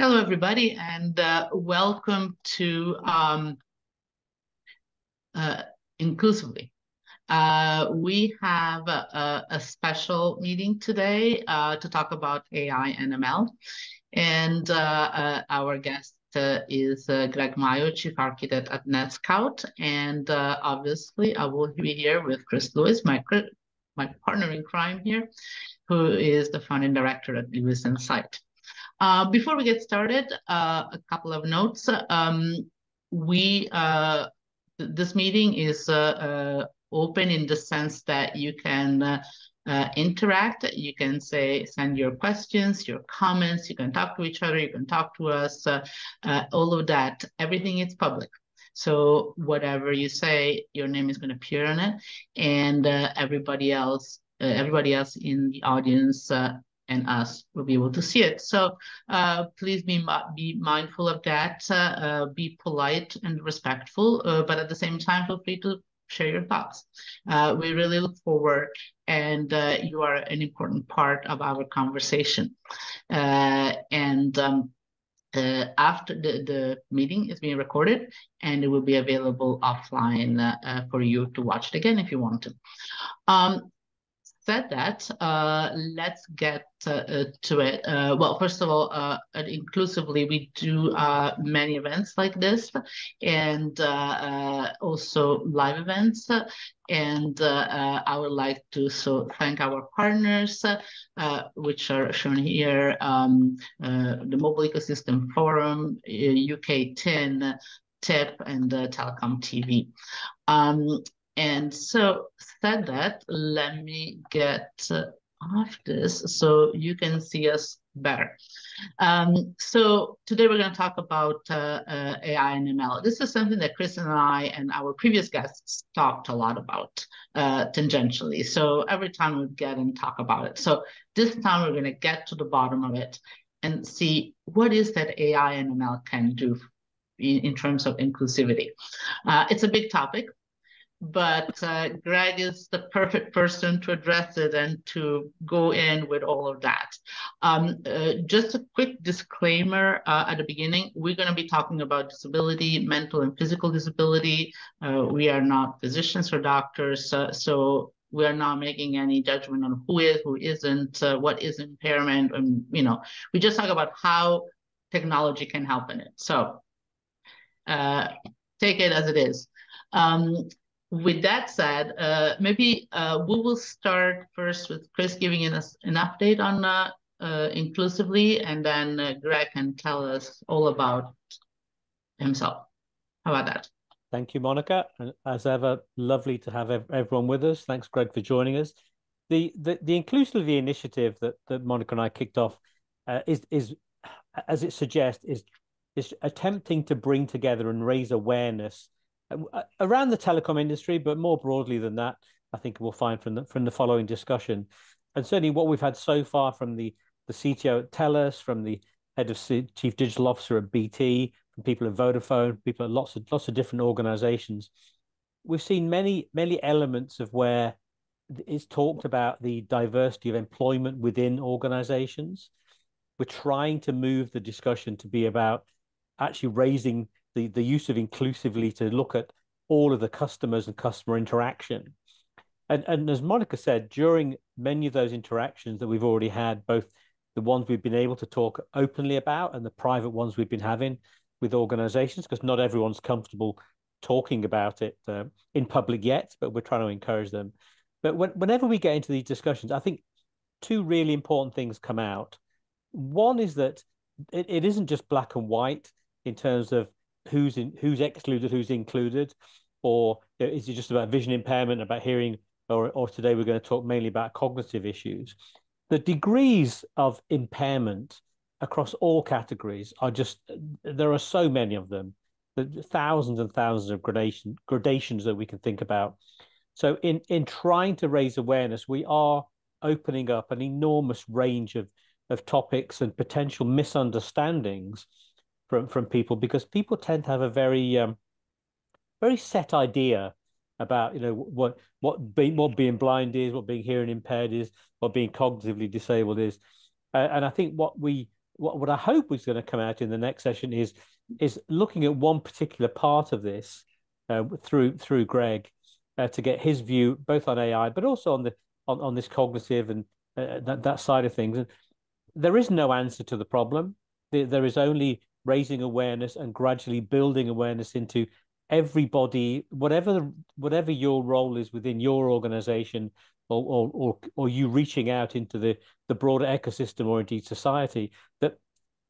Hello, everybody, and uh, welcome to um, uh, Inclusively. Uh, we have a, a, special meeting today uh, to talk about AI and ML, and uh, uh, our guest is Greg Mayo, Chief Architect at NetScout, and obviously I will be here with Chris Lewis, my, my partner in crime here, who is the founding director at Lewis Insight. Uh, before we get started, uh, a couple of notes. Um, we uh, this meeting is uh, uh, open in the sense that you can uh, interact. You can say send your questions, your comments. You can talk to each other. You can talk to us. all of that. Everything is public. So whatever you say, your name is going to appear on it, and everybody else, everybody else in the audience and us will be able to see it. So uh, please be be mindful of that. Uh, uh, be polite and respectful, uh, but at the same time, feel free to share your thoughts. Uh, we really look forward, and uh, you are an important part of our conversation. and um, after the, the meeting is being recorded, and it will be available offline for you to watch it again if you want to. Um, said that, uh, let's get uh, to it. Uh, well, first of all, uh, inclusively, we do uh, many events like this and uh, also live events. And I would like to so thank our partners, which are shown here, um, the Mobile Ecosystem Forum, UKTIN, TIP, and Telecom TV. Um, and so said that, let me get off this so you can see us better. Um, so today we're going to talk about uh, uh, AI and ML. This is something that Chris and I and our previous guests talked a lot about uh, tangentially. So every time we get and talk about it. So this time we're going to get to the bottom of it and see what is that AI and ML can do in, in terms of inclusivity. Uh, it's a big topic but uh, Greg is the perfect person to address it and to go in with all of that. Um, uh, just a quick disclaimer uh, at the beginning, we're going to be talking about disability, mental and physical disability. Uh, we are not physicians or doctors, uh, so we are not making any judgment on who is, who isn't, uh, what is impairment, and you know, we just talk about how technology can help in it. So take it as it is. Um, with that said, uh, maybe uh, we will start first with Chris giving us an update on uh, uh inclusively, and then uh, Greg can tell us all about himself. How about that? Thank you, Monica. And as ever, lovely to have everyone with us. Thanks, Greg, for joining us. The the, the inclusively initiative that, that Monica and I kicked off uh, is is as it suggests is is attempting to bring together and raise awareness Uh, around the telecom industry, but more broadly than that, I think we'll find from the from the following discussion, and certainly what we've had so far from the the CTO at TELUS, from the head of C chief digital officer at BT, from people at Vodafone, people at lots of lots of different organisations, we've seen many many elements of where it's talked about the diversity of employment within organisations. We're trying to move the discussion to be about actually raising the, the use of inclusively to look at all of the customers and customer interaction. And, and as Monica said, during many of those interactions that we've already had, both the ones we've been able to talk openly about and the private ones we've been having with organizations, because not everyone's comfortable talking about it uh, in public yet, but we're trying to encourage them. But when, whenever we get into these discussions, I think two really important things come out. One is that it, it isn't just black and white in terms of who's in who's excluded, who's included, or is it just about vision impairment, about hearing, or or today we're going to talk mainly about cognitive issues. The degrees of impairment across all categories are just there are so many of them, the thousands and thousands of gradation gradations that we can think about. So in in trying to raise awareness, we are opening up an enormous range of of topics and potential misunderstandings from from people because people tend to have a very um, very set idea about you know what what being what being blind is, what being hearing impaired is, what being cognitively disabled is, uh, and I think what we what, what I hope is going to come out in the next session is is looking at one particular part of this uh, through through Greg uh, to get his view both on AI but also on the on, on this cognitive and uh, that that side of things. And there is no answer to the problem. There, there is only raising awareness and gradually building awareness into everybody, whatever whatever your role is within your organization, or or or, or you reaching out into the the broader ecosystem or indeed society, that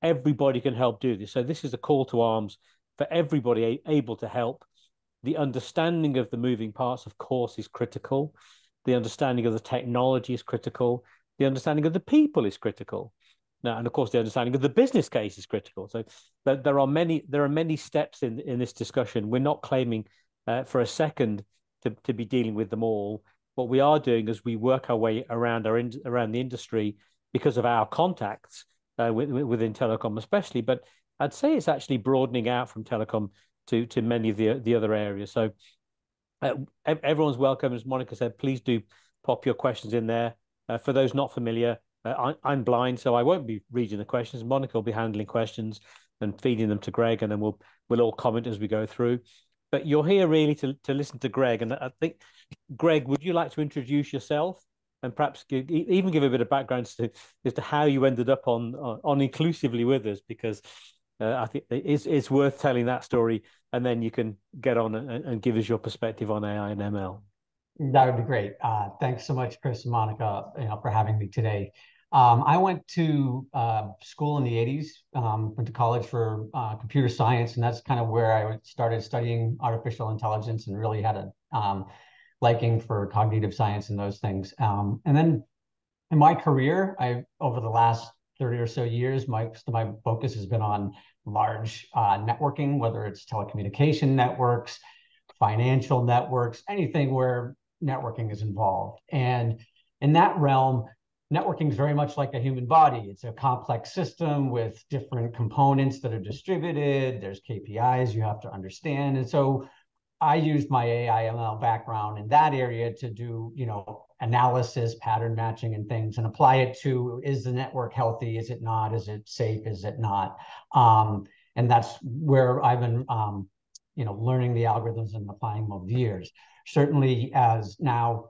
everybody can help do this. So this is a call to arms for everybody able to help. The understanding of the moving parts, of course, is critical. The understanding of the technology is critical. The understanding of the people is critical. Now, and of course, the understanding of the business case is critical. So there, are many there are many steps in in this discussion. We're not claiming uh, for a second to, to be dealing with them all. What we are doing is we work our way around our in, around the industry because of our contacts uh, within telecom, especially. But I'd say it's actually broadening out from telecom to to many of the the other areas. So uh, everyone's welcome, as Monica said. Please do pop your questions in there. Uh, for those not familiar, I, am blind, so I won't be reading the questions. Monica will be handling questions and feeding them to Greg, and then we'll we'll all comment as we go through. But you're here really to to listen to Greg, and I think, Greg, would you like to introduce yourself and perhaps give, even give a bit of background as to as to how you ended up on on inclusively with us? Because uh, I think it's it's worth telling that story, and then you can get on and, and give us your perspective on AI and ML. That would be great. Uh, thanks so much, Chris and Monica, you know, for having me today. Um, I went to uh, school in the 80s, um, went to college for uh, computer science, and that's kind of where I started studying artificial intelligence and really had a um, liking for cognitive science and those things. Um, and then in my career, I over the last 30 or so years, my my focus has been on large uh, networking, whether it's telecommunication networks, financial networks, anything where networking is involved. And in that realm, networking is very much like a human body. It's a complex system with different components that are distributed. There's KPIs you have to understand. And so I used my AI ML background in that area to do, you know, analysis, pattern matching and things and apply it to is the network healthy? Is it not? Is it safe? Is it not? Um, and that's where I've been um, you know, learning the algorithms and applying them over the years certainly as now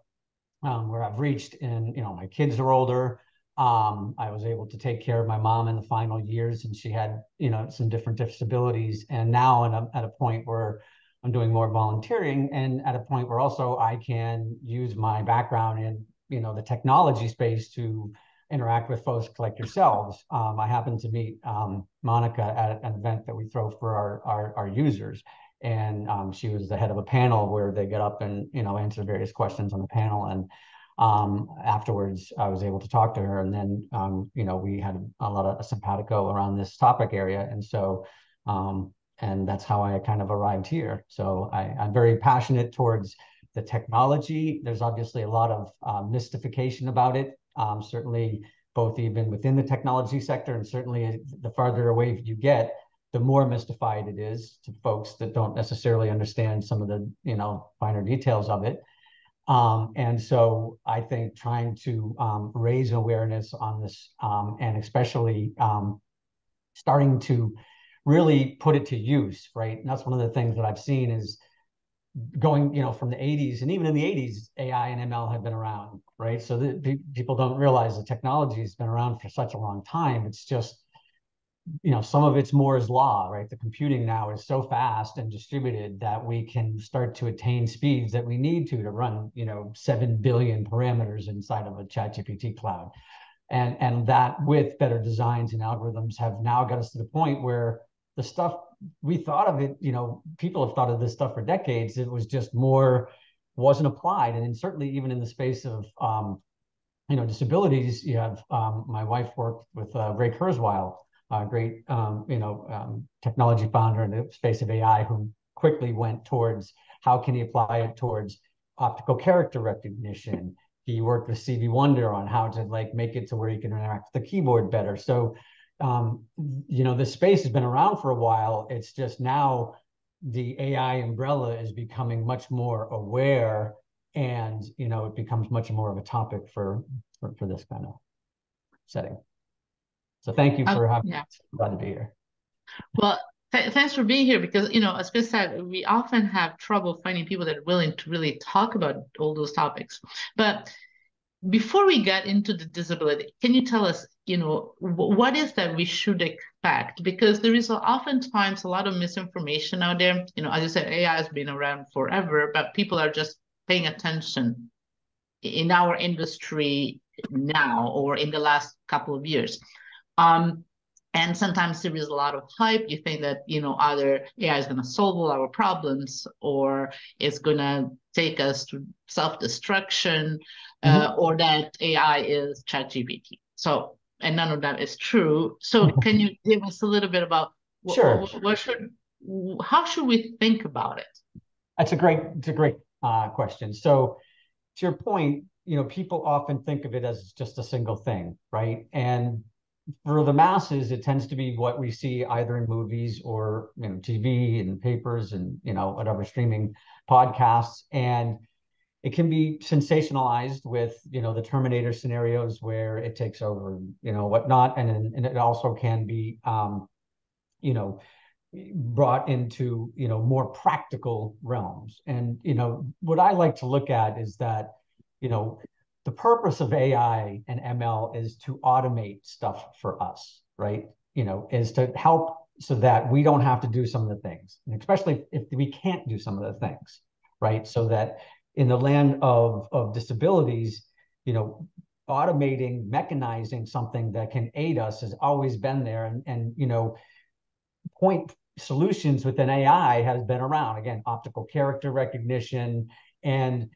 um, where I've reached and, you know, my kids are older. Um, I was able to take care of my mom in the final years and she had, you know, some different disabilities. And now a, at a point where I'm doing more volunteering and at a point where also I can use my background in, you know, the technology space to interact with folks like yourselves. Um, I happened to meet um, Monica at an event that we throw for our, our, our users and um, she was the head of a panel where they get up and you know answer various questions on the panel. And um, afterwards i was able to talk to her. And then um, you know we had a lot of simpatico around this topic area. And so um, and that's how i kind of arrived here. So I, am very passionate towards the technology. There's obviously a lot of uh, mystification about it. Um, certainly both even within the technology sector and certainly the farther away you get the more mystified it is to folks that don't necessarily understand some of the you know finer details of it. Um, and so i think trying to um, raise awareness on this um, and especially um, starting to really put it to use right? And that's one of the things that i've seen is going you know from the 80s and even in the 80s ai and ml have been around right? So the, people don't realize the technology has been around for such a long time. It's just you know some of it's moore's law right? The computing now is so fast and distributed that we can start to attain speeds that we need to to run you know 7 billion parameters inside of a chat gpt cloud. And and that with better designs and algorithms have now got us to the point where the stuff we thought of it you know people have thought of this stuff for decades. It was just more wasn't applied. And certainly even in the space of um, you know disabilities you have um, my wife worked with uh, ray kurzweil a great um, you know um, technology founder in the space of AI who quickly went towards how can he apply it towards optical character recognition. He worked with Stevie Wonder on how to like make it to where you can interact with the keyboard better. So um, you know the space has been around for a while. It's just now the AI umbrella is becoming much more aware and you know it becomes much more of a topic for for, for this kind of setting So thank you for having yeah. me. Glad to be here. Well, th thanks for being here because, you know, as Chris said, we often have trouble finding people that are willing to really talk about all those topics. But before we get into the disability, can you tell us, you know, what is that we should expect? Because there is oftentimes a lot of misinformation out there. You know, as you said, AI has been around forever, but people are just paying attention in our industry now or in the last couple of years. Um, and sometimes there is a lot of hype. You think that you know either AI is going to solve all our problems or it's going to take us to self-destruction, uh, mm-hmm. or that AI is ChatGPT. So, and none of that is true. So, can you give us a little bit about what, sure. what, what should, how should we think about it? That's a great, it's a great uh, question. So, to your point, you know, people often think of it as just a single thing, right? And for the masses, it tends to be what we see either in movies or you know TV and papers and you know whatever streaming podcasts, and it can be sensationalized with you know the Terminator scenarios where it takes over, you know whatnot, and and it also can be um, you know brought into you know more practical realms. And you know what I like to look at is that you know the purpose of AI and ML is to automate stuff for us, right? You know, is to help so that we don't have to do some of the things, and especially if we can't do some of the things, right? So that in the land of of disabilities, you know, automating, mechanizing something that can aid us has always been there, and and you know, point solutions within AI has been around. Again, optical character recognition and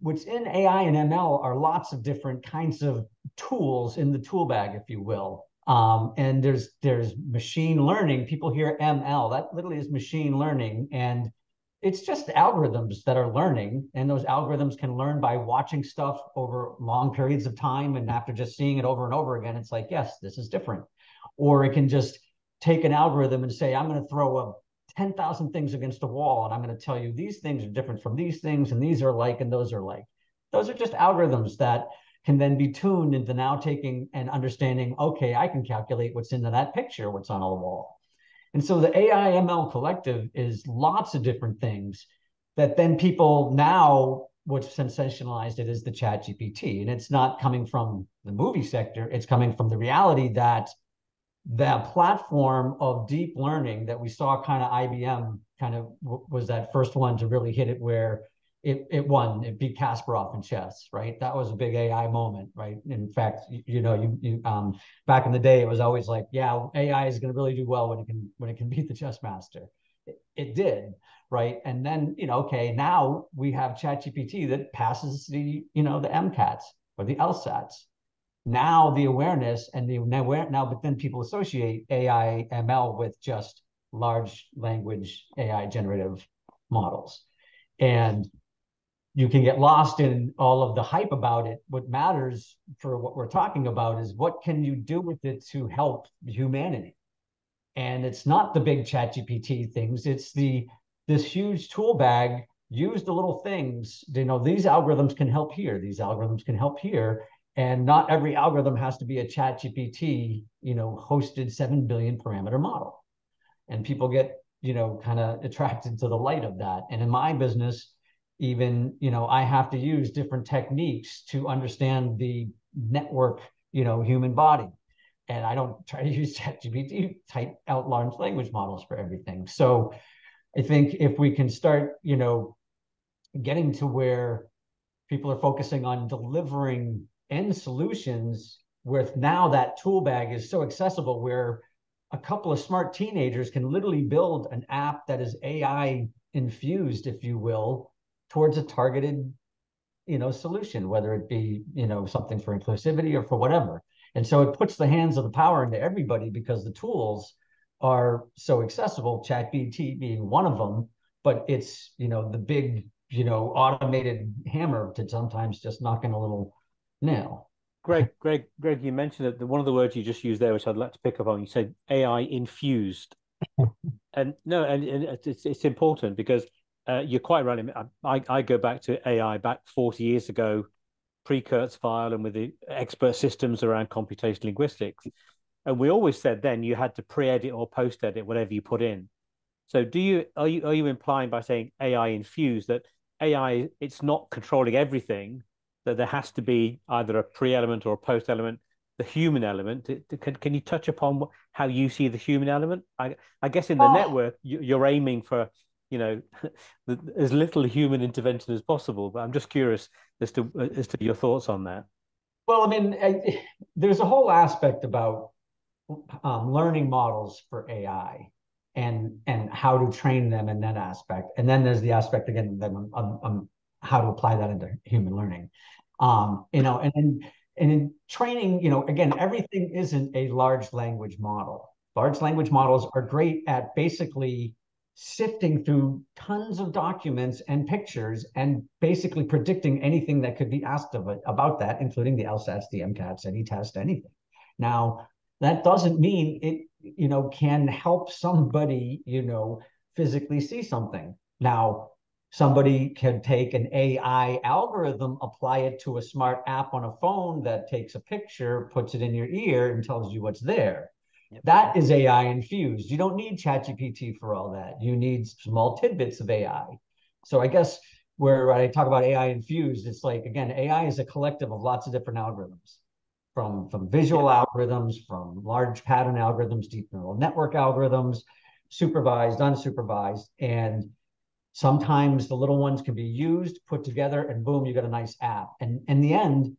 what's in AI and ML are lots of different kinds of tools in the tool bag, if you will. Um, and there's there's machine learning. People hear ML, that literally is machine learning, and it's just algorithms that are learning, and those algorithms can learn by watching stuff over long periods of time, and after just seeing it over and over again, it's like, yes, this is different. Or it can just take an algorithm and say, I'm going to throw a 10,000 things against a wall and I'm going to tell you these things are different from these things and these are like and those are like. Those are just algorithms that can then be tuned into now taking and understanding, okay, I can calculate what's into that picture, what's on a wall. And so the AI ML collective is lots of different things that then people now what's sensationalized it is the chat GPT. And it's not coming from the movie sector, it's coming from the reality that that platform of deep learning that we saw kind of IBM kind of was that first one to really hit it where it, it won, it beat Kasparov in chess, right? That was a big AI moment, right? In fact, you, you know, you, you um back in the day, it was always like, yeah, AI is going to really do well when it can when it can beat the chess master. It, it did, right? And then, you know, okay, now we have ChatGPT that passes the, you know, the MCATs or the LSATs now the awareness and the now, now but then people associate AI ML with just large language AI generative models. And you can get lost in all of the hype about it. What matters for what we're talking about is what can you do with it to help humanity? And it's not the big chat GPT things, it's the this huge tool bag. Use the little things. You know, these algorithms can help here, these algorithms can help here and not every algorithm has to be a chat gpt you know hosted 7 billion parameter model. And people get you know kind of attracted to the light of that. And in my business even you know i have to use different techniques to understand the network you know human body. And i don't try to use chat gpt type out large language models for everything. So i think if we can start you know getting to where people are focusing on delivering end solutions with now that tool bag is so accessible where a couple of smart teenagers can literally build an app that is AI infused, if you will, towards a targeted, you know, solution, whether it be, you know, something for inclusivity or for whatever. And so it puts the hands of the power into everybody because the tools are so accessible, ChatGPT being one of them, but it's, you know, the big, you know, automated hammer to sometimes just knocking a little now. Greg, Greg, Greg, you mentioned that one of the words you just used there, which I'd like to pick up on. You said AI infused, and no, and, and it's it's important because uh, you're quite right. I, I go back to AI back 40 years ago, pre Kurzweil, and with the expert systems around computational linguistics. and we always said then you had to pre-edit or post-edit whatever you put in. So do you are you are you implying by saying AI infused that AI it's not controlling everything, that there has to be either a pre-element or a post-element, the human element. Can can you touch upon how you see the human element? I I guess in the oh. network you're aiming for you know as little human intervention as possible. But I'm just curious as to as to your thoughts on that. Well, I mean, I, there's a whole aspect about um, learning models for AI and and how to train them in that aspect, and then there's the aspect again that I'm, I'm, I'm how to apply that into human learning. Um, you know, and, and and in training, you know, again, everything isn't a large language model. Large language models are great at basically sifting through tons of documents and pictures and basically predicting anything that could be asked of it about that, including the LSATs, the MCATs, any test, anything. Now, that doesn't mean it, you know, can help somebody, you know, physically see something. Now, somebody can take an AI algorithm, apply it to a smart app on a phone that takes a picture, puts it in your ear, and tells you what's there. Yep. That is AI infused. You don't need ChatGPT for all that. You need small tidbits of AI. So I guess where I talk about AI infused, it's like again, AI is a collective of lots of different algorithms, from from visual yep. algorithms, from large pattern algorithms, deep neural network algorithms, supervised, unsupervised, and sometimes the little ones can be used, put together, and boom, you got a nice app. And in the end,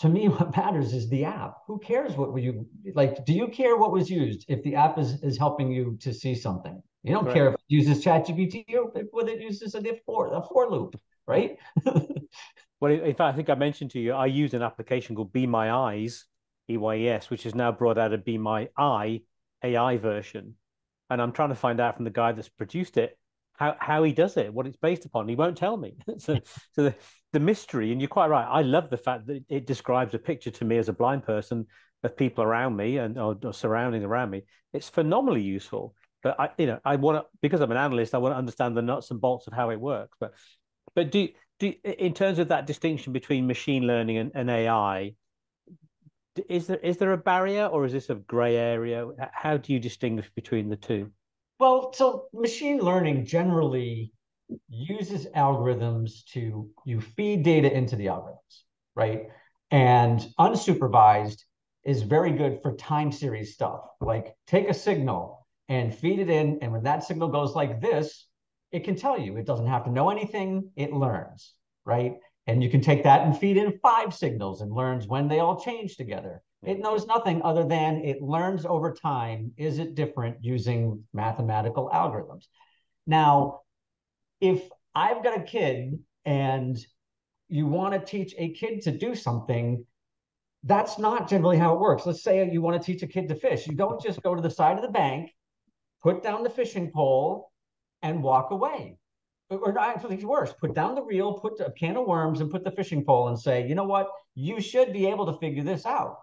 to me, what matters is the app. Who cares what you like? Do you care what was used if the app is, is helping you to see something? You don't right. care if it uses ChatGPT or whether it uses a for a for loop, right? well, in fact, I think I mentioned to you, I use an application called Be My Eyes, EYS, which is now brought out a Be My Eye AI version, and I'm trying to find out from the guy that's produced it how how he does it, what it's based upon. He won't tell me. so so the, the mystery, and you're quite right. I love the fact that it describes a picture to me as a blind person of people around me and or, or surrounding around me. It's phenomenally useful. But I, you know, I want to because I'm an analyst, I want to understand the nuts and bolts of how it works. But but do do in terms of that distinction between machine learning and, and AI, is there is there a barrier or is this a gray area? How do you distinguish between the two? Well, so machine learning generally uses algorithms to you feed data into the algorithms, right? And unsupervised is very good for time series stuff. Like take a signal and feed it in, and when that signal goes like this, it can tell you. It doesn't have to know anything, it learns, right? And you can take that and feed in five signals and learns when they all change together. It knows nothing other than it learns over time. Is it different using mathematical algorithms? Now, if I've got a kid and you want to teach a kid to do something, that's not generally how it works. Let's say you want to teach a kid to fish. You don't just go to the side of the bank, put down the fishing pole, and walk away. Or actually, worse, put down the reel, put a can of worms, and put the fishing pole and say, you know what? You should be able to figure this out.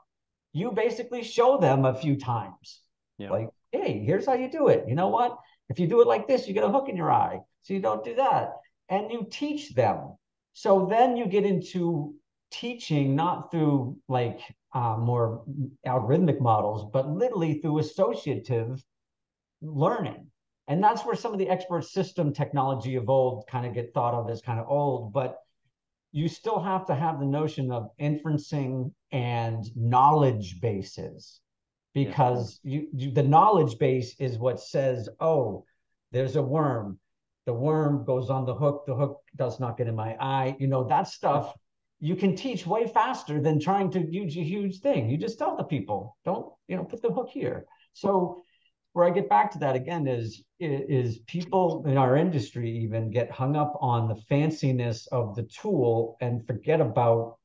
You basically show them a few times. Yeah. Like, hey, here's how you do it. You know what? If you do it like this, you get a hook in your eye. So you don't do that. And you teach them. So then you get into teaching not through like uh, more algorithmic models, but literally through associative learning. And that's where some of the expert system technology of old kind of get thought of as kind of old, but you still have to have the notion of inferencing and knowledge bases because yeah. you, you, the knowledge base is what says, oh, there's a worm. The worm goes on the hook. The hook does not get in my eye. You know, that stuff you can teach way faster than trying to use a huge thing. You just tell the people, don't, you know, put the hook here. So where I get back to that again is is people in our industry even get hung up on the fanciness of the tool and forget about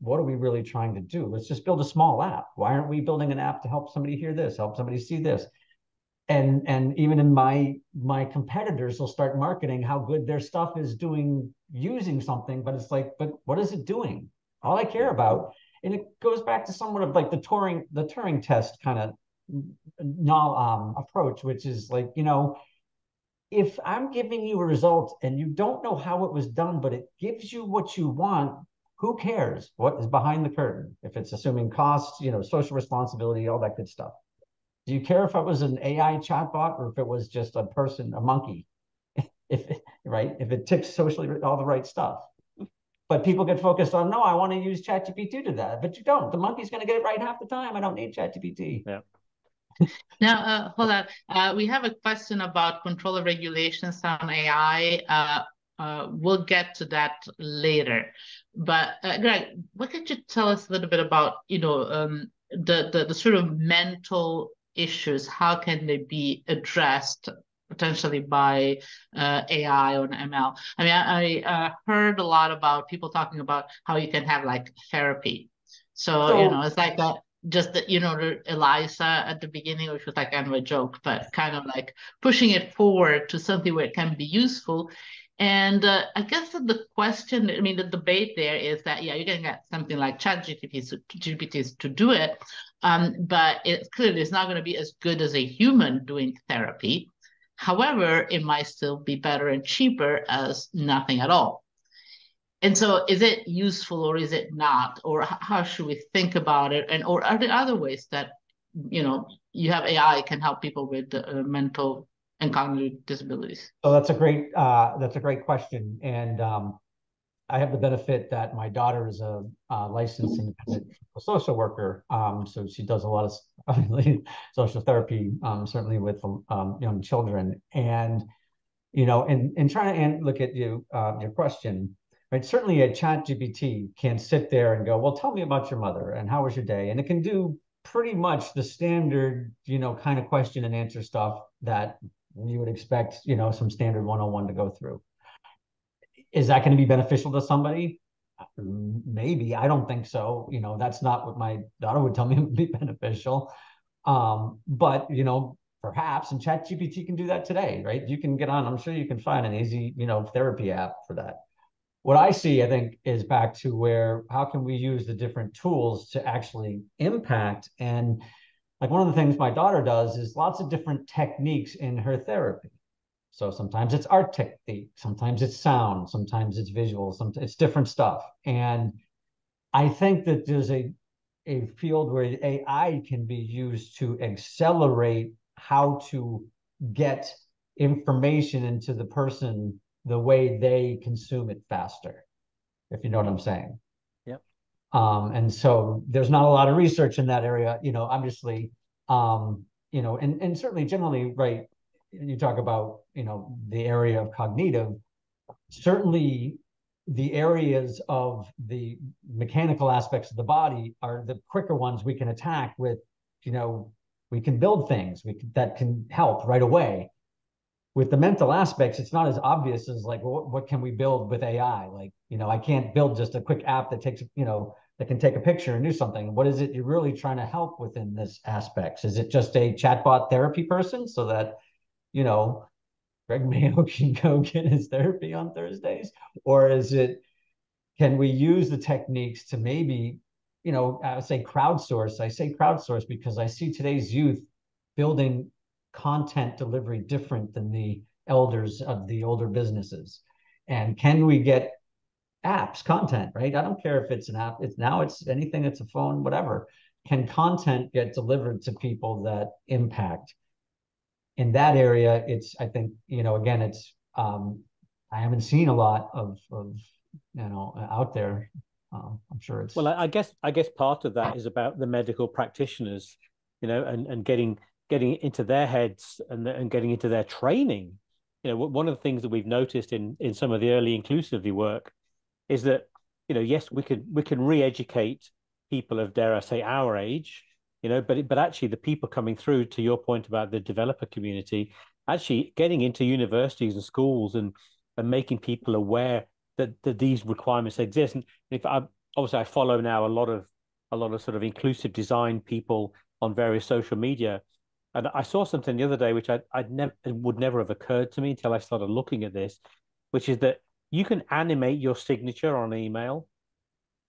what are we really trying to do? Let's just build a small app. Why aren't we building an app to help somebody hear this, help somebody see this? And and even in my my competitors will start marketing how good their stuff is doing using something, but it's like, but what is it doing? All I care about, and it goes back to somewhat of like the Turing the Turing test kind of um, approach, which is like you know if I'm giving you a result and you don't know how it was done, but it gives you what you want, who cares what is behind the curtain if it's assuming costs you know social responsibility all that good stuff Do you care if it was an AI chatbot or if it was just a person, a monkey? if right, if it ticks socially all the right stuff. But people get focused on no, I want to use ChatGPT to that, but you don't. The monkey's going to get it right half the time. I don't need ChatGPT. Yeah. Now, uh, hold on. Uh, we have a question about controller regulations on AI. Uh, uh, we'll get to that later. But uh, Greg, what could you tell us a little bit about, you know, um, the, the the sort of mental issues? How can they be addressed potentially by uh, AI or ML? I mean, I, I uh, heard a lot about people talking about how you can have like therapy. So, so you know, it's like a just that you know Eliza at the beginning, which was like kind of a joke, but kind of like pushing it forward to something where it can be useful. And uh, I guess the question, I mean, the debate there is that, yeah, you can get something like chat GPTs to do it, um, but it clearly is not going to be as good as a human doing therapy. However, it might still be better and cheaper as nothing at all. And so is it useful or is it not? Or how should we think about it? And or are there other ways that, you know, you have AI can help people with uh, mental and cognitive disabilities? So that's a great uh, that's a great question, and um, I have the benefit that my daughter is a licensed independent social worker, um, so she does a lot of social therapy, um, certainly with um, young children, and you know, and and trying to look at you uh, your question. Right, certainly a chat GPT can sit there and go, well, tell me about your mother and how was your day? And it can do pretty much the standard, you know, kind of question and answer stuff that you would expect, you know, some standard 101 to go through. Is that going to be beneficial to somebody? Maybe. I don't think so. You know, that's not what my daughter would tell me would be beneficial. Um, but you know, perhaps and ChatGPT can do that today, right? You can get on, I'm sure you can find an easy, you know, therapy app for that. What I see, I think, is back to where how can we use the different tools to actually impact and like one of the things my daughter does is lots of different techniques in her therapy. So sometimes it's art technique, sometimes it's sound, sometimes it's visual, sometimes it's different stuff. And I think that there's a a field where AI can be used to accelerate how to get information into the person the way they consume it faster, if you know what I'm saying. Um, and so there's not a lot of research in that area, you know, obviously, um, you know, and, and certainly generally, right, you talk about, you know, the area of cognitive, certainly the areas of the mechanical aspects of the body are the quicker ones we can attack with, you know, we can build things we can, that can help right away with the mental aspects, it's not as obvious as like, well, what, can we build with AI? Like, you know, I can't build just a quick app that takes, you know, that can take a picture and do something. What is it you're really trying to help within this aspects? Is it just a chatbot therapy person so that, you know, Greg Mayo can go get his therapy on Thursdays? Or is it, can we use the techniques to maybe, you know, I would say crowdsource. I say crowdsource because I see today's youth building content delivery different than the elders of the older businesses? And can we get apps, content, right? I don't care if it's an app, it's now it's anything, it's a phone, whatever. Can content get delivered to people that impact? In that area, it's, I think, you know, again, it's um, I haven't seen a lot of of you know out there. Um, I'm sure it's well. I guess I guess part of that is about the medical practitioners, you know, and and getting getting into their heads and, and getting into their training. You know, one of the things that we've noticed in in some of the early inclusivity work is that you know, yes, we could we can re-educate people of dare I say our age, you know, but but actually the people coming through to your point about the developer community, actually getting into universities and schools and and making people aware that, that these requirements exist. And if I obviously I follow now a lot of a lot of sort of inclusive design people on various social media and I saw something the other day which I I'd never would never have occurred to me until I started looking at this, which is that you can animate your signature on email.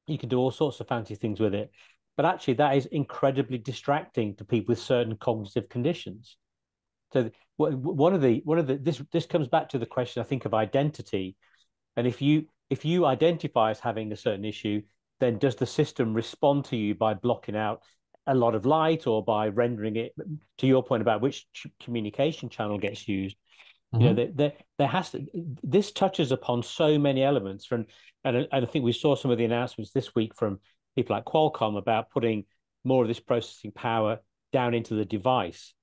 You can do all sorts of fancy things with it, but actually that is incredibly distracting to people with certain cognitive conditions. So one of the one of the this this comes back to the question I think of identity, and if you if you identify as having a certain issue, then does the system respond to you by blocking out a lot of light or by rendering it to your point about which communication channel gets used mm-hmm. you know mm-hmm. there, there has to this touches upon so many elements from and, and i think we saw some of the announcements this week from people like qualcomm about putting more of this processing power down into the device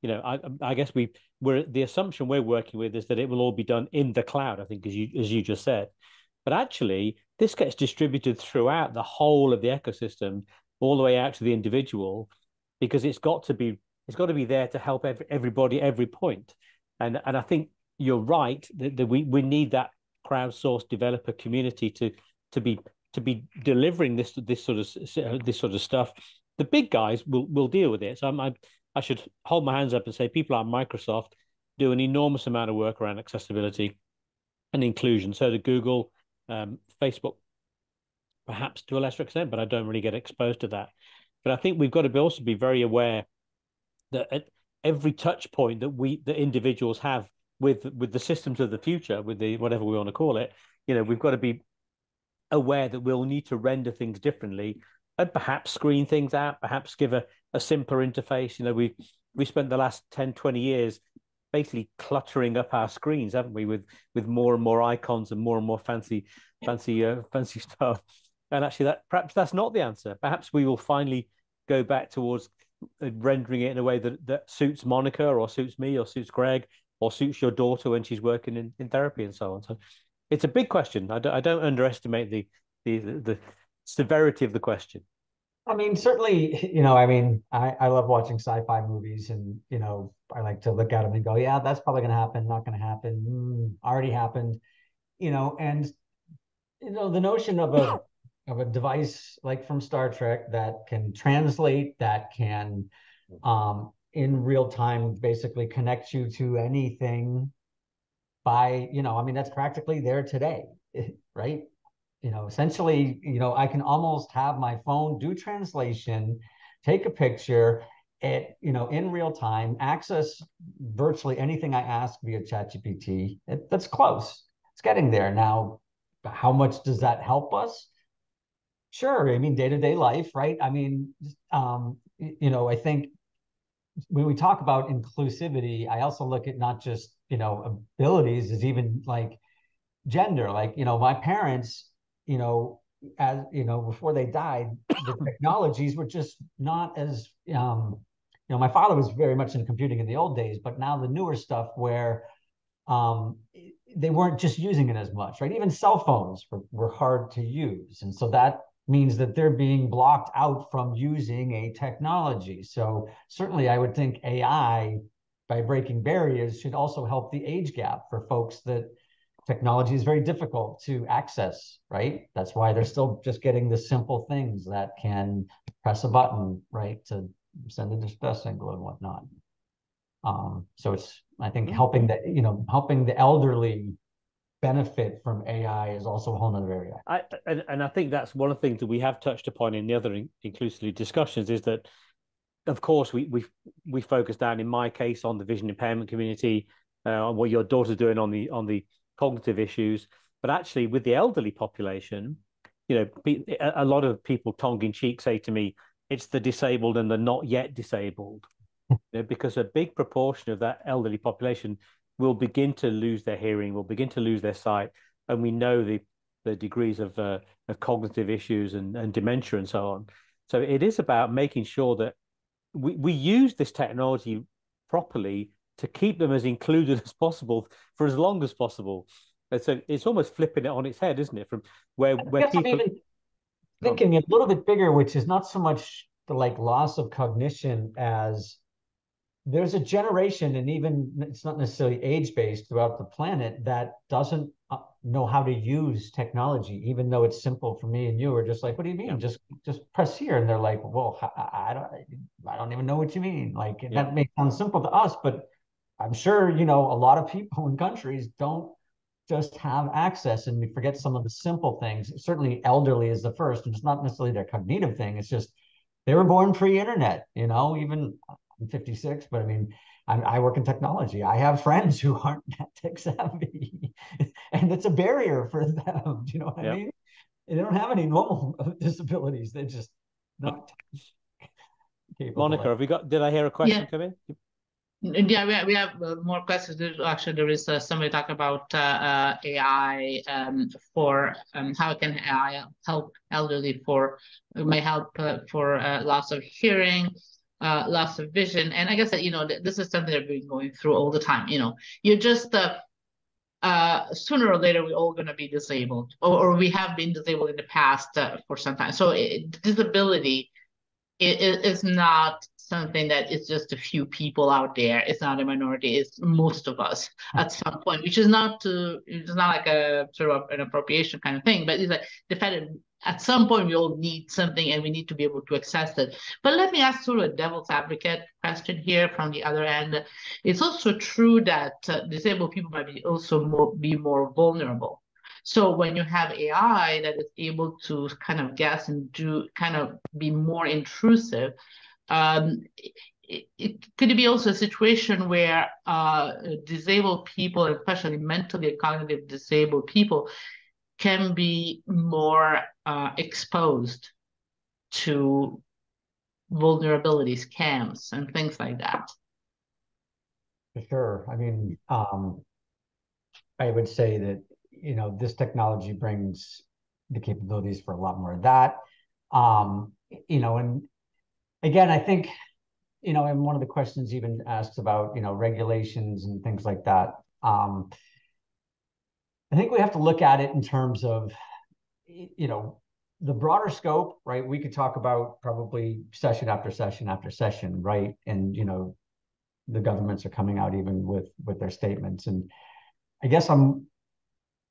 you know i i guess we we're the assumption we're working with is that it will all be done in the cloud i think as you as you just said but actually this gets distributed throughout the whole of the ecosystem all the way out to the individual because it's got to be it's got to be there to help every, everybody every point. And and i think you're right that, that we we need that crowdsourced developer community to to be to be delivering this this sort of this sort of stuff. The big guys will will deal with it. So I'm, I, I should hold my hands up and say people like microsoft do an enormous amount of work around accessibility and inclusion. So do google um, facebook perhaps to a lesser extent, but I don't really get exposed to that. But I think we've got to be also be very aware that at every touch point that we the individuals have with with the systems of the future, with the whatever we want to call it, you know, we've got to be aware that we'll need to render things differently and perhaps screen things out, perhaps give a, a simpler interface. You know, we we spent the last 10, 20 years basically cluttering up our screens, haven't we, with with more and more icons and more and more fancy, fancy, uh, fancy stuff. And actually, that perhaps that's not the answer. Perhaps we will finally go back towards uh, rendering it in a way that, that suits Monica or suits me or suits Greg or suits your daughter when she's working in, in therapy and so on. So it's a big question. I don't, I don't underestimate the, the, the, severity of the question. I mean, certainly, you know, I mean, I, I love watching sci-fi movies and, you know, I like to look at them and go, yeah, that's probably going to happen, not going to happen, mm, already happened, you know, and, you know, the notion of a of a device like from Star Trek that can translate, that can um, in real time basically connect you to anything by, you know, I mean, that's practically there today, right? You know, essentially, you know, I can almost have my phone do translation, take a picture, it, you know, in real time, access virtually anything I ask via ChatGPT. That's close. It's getting there. Now, how much does that help us? Sure. I mean, day to day life, right? I mean, um, you know, I think when we talk about inclusivity, I also look at not just, you know, abilities, is even like gender. Like, you know, my parents, you know, as you know, before they died, the technologies were just not as um, you know, my father was very much in computing in the old days, but now the newer stuff where um, they weren't just using it as much, right? Even cell phones were, were hard to use. And so that means that they're being blocked out from using a technology. So certainly I would think AI by breaking barriers should also help the age gap for folks that technology is very difficult to access, right? That's why they're still just getting the simple things that can press a button, right, to send a distress signal and whatnot. Um, so it's I think helping the you know helping the elderly benefit from AI is also a whole other area. I, and, and I think that's one of the things that we have touched upon in the other in, inclusively discussions is that, of course, we we we focus down in my case on the vision impairment community, uh, on what your daughter's doing on the on the cognitive issues, but actually with the elderly population, you know, a lot of people tongue in cheek say to me, it's the disabled and the not yet disabled. you know, because a big proportion of that elderly population will begin to lose their hearing, will begin to lose their sight, and we know the the degrees of uh, of cognitive issues and, and dementia and so on. So it is about making sure that we, we use this technology properly to keep them as included as possible for as long as possible. And so it's almost flipping it on its head, isn't it? From where where people I'm even thinking a little bit bigger, which is not so much the like loss of cognition as there's a generation, and even it's not necessarily age based throughout the planet, that doesn't uh, know how to use technology, even though it's simple for me and you. Are just like, what do you mean? Yeah. Just just press here, and they're like, well, I, I, don't, I don't even know what you mean. Like yeah. that may sound simple to us, but I'm sure you know a lot of people in countries don't just have access and we forget some of the simple things. Certainly, elderly is the first, and it's not necessarily their cognitive thing. It's just they were born pre-internet. You know, even I'm 56, but I mean, I'm, i work in technology. I have friends who aren't that tech savvy, and it's a barrier for them. Do you know what yep. I mean? They don't have any normal disabilities. They're just not. Monica, have we got? Did I hear a question Yeah. come in? Yeah, we have, we have uh, more questions. Actually, there is uh, somebody talking about uh, uh, AI um, for um, how can AI help elderly for may help uh, for uh, loss of hearing, uh, loss of vision, and I guess that you know th- this is something that we're going through all the time. You know, you're just uh, uh, sooner or later we're all going to be disabled, or, or we have been disabled in the past uh, for some time. So it, disability it, it is not something that is just a few people out there. It's not a minority. It's most of us at some point, which is not to. It's not like a sort of an appropriation kind of thing, but it's like the fact that at some point we all need something and we need to be able to access it. But let me ask sort of a devil's advocate question here from the other end. It's also true that uh, disabled people might be also more be more vulnerable. So when you have AI that is able to kind of guess and do kind of be more intrusive, um, it, it could be also a situation where uh, disabled people, especially mentally and cognitively disabled people, can be more uh, exposed to vulnerabilities, scams, and things like that. Sure. I mean, um, I would say that, you know, this technology brings the capabilities for a lot more of that. Um, you know, and again, I think, you know, and one of the questions even asked about, you know, regulations and things like that. Um, I think we have to look at it in terms of, you know, the broader scope, right? We could talk about probably session after session after session, right? And, you know, the governments are coming out even with with their statements. And I guess I'm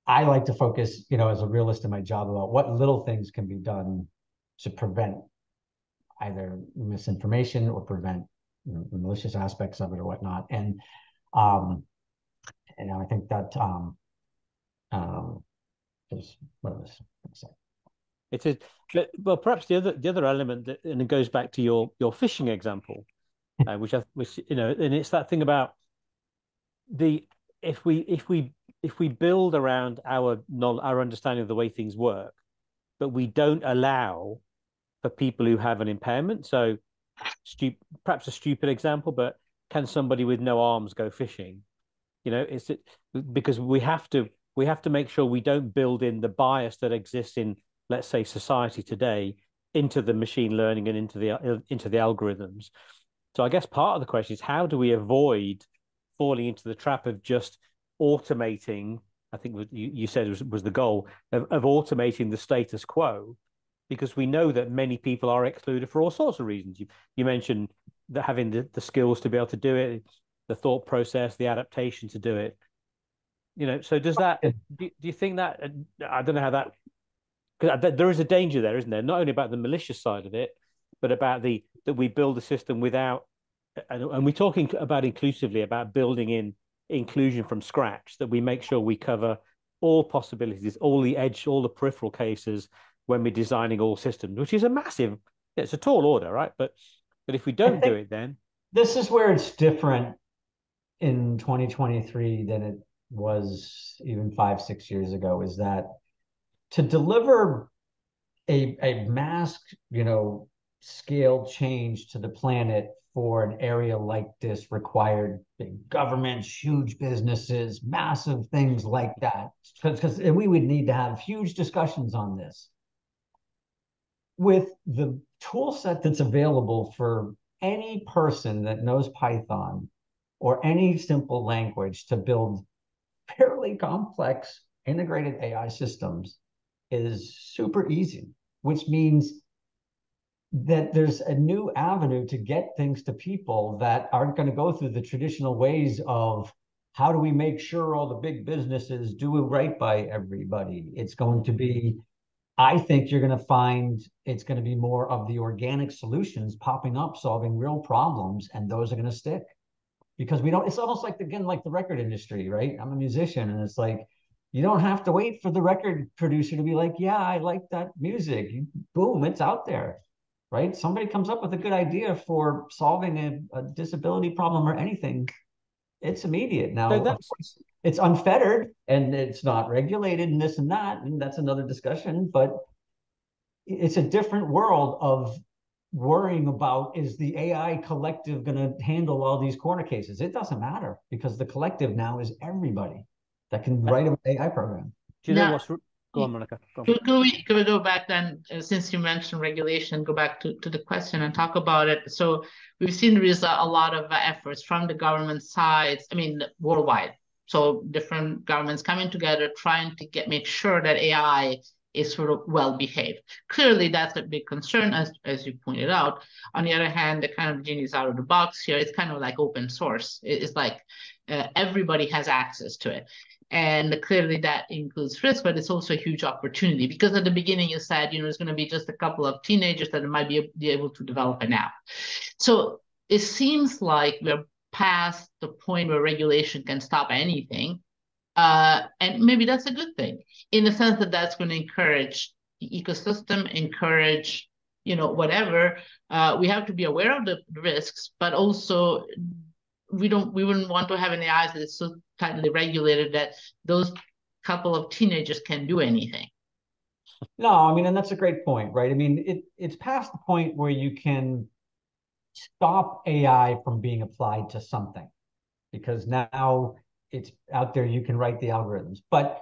I like to focus, you know, as a realist in my job about what little things can be done to prevent either misinformation or prevent you know, the malicious aspects of it or whatnot. And um, and I think that um, um, is what I was say. It is well, perhaps the other the other element that, and it goes back to your your fishing example, uh, which I which you know, and it's that thing about the if we if we if we build around our knowledge, our understanding of the way things work, but we don't allow for people who have an impairment. So, stu- perhaps a stupid example, but can somebody with no arms go fishing? You know, it's because we have to we have to make sure we don't build in the bias that exists in let's say society today into the machine learning and into the uh, into the algorithms so i guess part of the question is how do we avoid falling into the trap of just automating i think you said was, was the goal of, of automating the status quo because we know that many people are excluded for all sorts of reasons you, you mentioned that having the, the skills to be able to do it the thought process the adaptation to do it you know so does that do, do you think that uh, i don't know how that because there is a danger there, isn't there? Not only about the malicious side of it, but about the that we build a system without, and, and we're talking about inclusively about building in inclusion from scratch. That we make sure we cover all possibilities, all the edge, all the peripheral cases when we're designing all systems, which is a massive. It's a tall order, right? But but if we don't do it, then this is where it's different in 2023 than it was even five, six years ago. Is that to deliver a, a mass, you know, scale change to the planet for an area like this required big governments, huge businesses, massive things like that. Because we would need to have huge discussions on this. With the tool set that's available for any person that knows Python or any simple language to build fairly complex integrated AI systems, is super easy, which means that there's a new avenue to get things to people that aren't going to go through the traditional ways of how do we make sure all the big businesses do it right by everybody. It's going to be, I think you're going to find it's going to be more of the organic solutions popping up, solving real problems, and those are going to stick. Because we don't, it's almost like, again, like the record industry, right? I'm a musician, and it's like, you don't have to wait for the record producer to be like, yeah, I like that music. Boom, it's out there, right? Somebody comes up with a good idea for solving a, a disability problem or anything. It's immediate now. So that's- it's unfettered and it's not regulated and this and that, and that's another discussion. But it's a different world of worrying about is the AI collective going to handle all these corner cases? It doesn't matter because the collective now is everybody that can write an AI program. Do you know what's Go on, Monica. Go on. Could, we, could we go back then, uh, since you mentioned regulation, go back to, to the question and talk about it. So we've seen there is a, a lot of uh, efforts from the government sides, I mean, worldwide. So different governments coming together, trying to get make sure that AI is sort of well behaved. Clearly, that's a big concern, as as you pointed out. On the other hand, the kind of genius out of the box here, it's kind of like open source. It's like uh, everybody has access to it. And clearly that includes risk, but it's also a huge opportunity because at the beginning you said, you know, it's going to be just a couple of teenagers that might be, be able to develop an app. So it seems like we're past the point where regulation can stop anything. Uh, and maybe that's a good thing in the sense that that's going to encourage the ecosystem, encourage, you know, whatever. Uh, we have to be aware of the risks, but also we don't we wouldn't want to have an AI that is so tightly regulated that those couple of teenagers can do anything. No, I mean, and that's a great point, right? I mean, it it's past the point where you can stop AI from being applied to something because now it's out there you can write the algorithms. But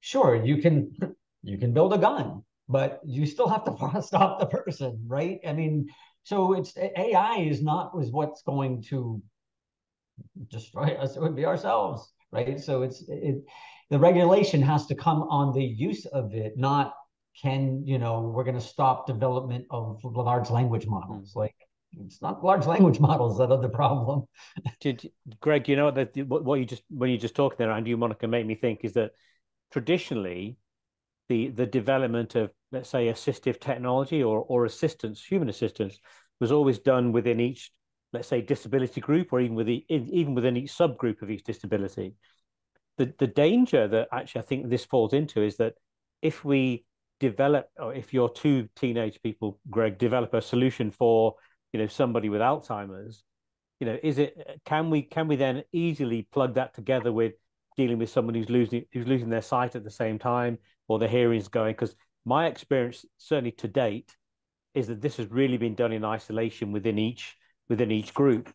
sure, you can you can build a gun, but you still have to stop the person, right? I mean, so it's AI is not was what's going to destroy us, it would be ourselves, right? So it's it, the regulation has to come on the use of it, not can you know we're going to stop development of large language models. Like it's not large language models that are the problem. Did Greg, you know that what you just when you just talked there, and you Monica made me think is that traditionally the the development of let's say assistive technology or or assistance, human assistance, was always done within each let's say disability group or even with the, even within each subgroup of each disability the the danger that actually i think this falls into is that if we develop or if your two teenage people greg develop a solution for you know somebody with alzheimer's you know is it can we can we then easily plug that together with dealing with someone who's losing who's losing their sight at the same time or the hearing's going because my experience certainly to date is that this has really been done in isolation within each within each group.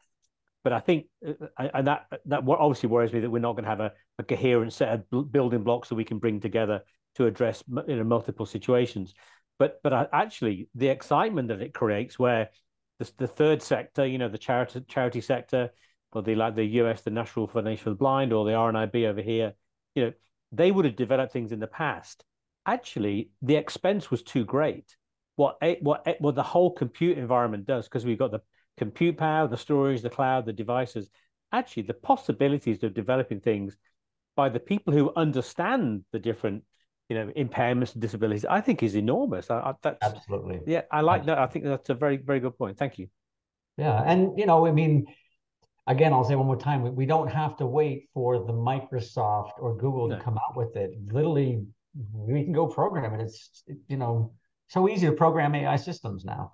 But I think, uh, and that that obviously worries me that we're not going to have a, a coherent set of building blocks that we can bring together to address you know multiple situations. But but I, actually, the excitement that it creates, where the, the third sector, you know, the charity charity sector, or the like the US, the National Foundation for the Blind, or the RNIB over here, you know, they would have developed things in the past. Actually, the expense was too great. What what what the whole compute environment does, because we've got the compute power, the storage, the cloud, the devices. Actually, the possibilities of developing things by the people who understand the different, you know, impairments and disabilities, I think is enormous. I, I, that's, Absolutely. Yeah, I like that. I think that's a very, very good point. Thank you. Yeah, and you know, I mean, again, I'll say one more time: we, we don't have to wait for the Microsoft or Google no. to come out with it. Literally, we can go program it. It's you know so easy to program AI systems now.